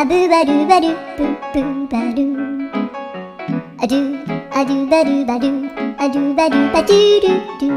a do ba do ba do bo bo ba do a do a do ba do ba do a do ba do ba do do do